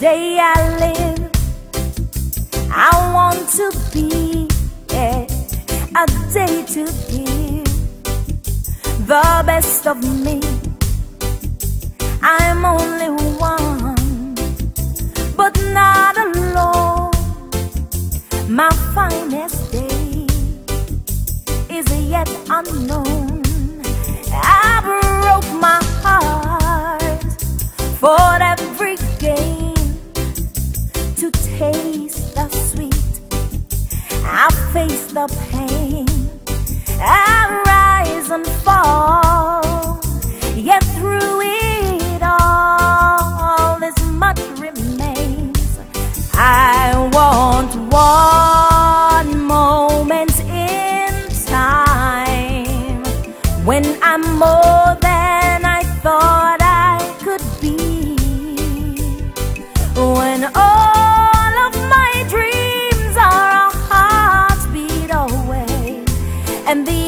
day I live, I want to be yeah, a day to give the best of me. I'm only one, but not alone. My finest day is yet unknown. the pain. I rise and fall, yet through it all, this much remains. I want one moment in time when I'm more than I thought I could be. When and the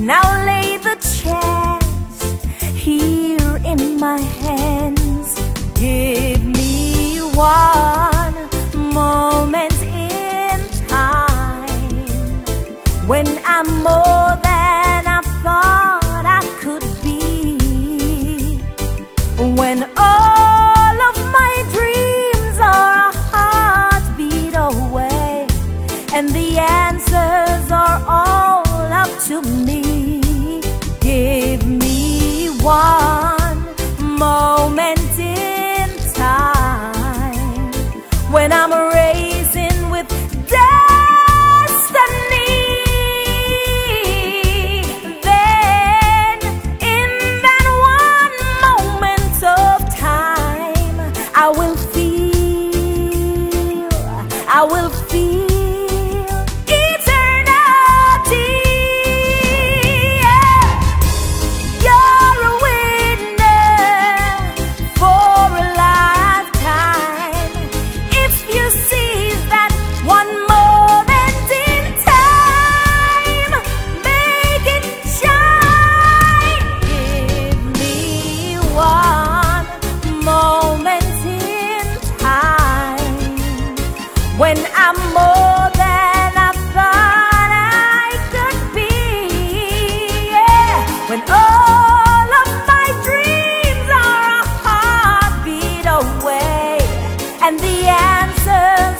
Now lay the chance here in my hands. Give me one when I'm ready. says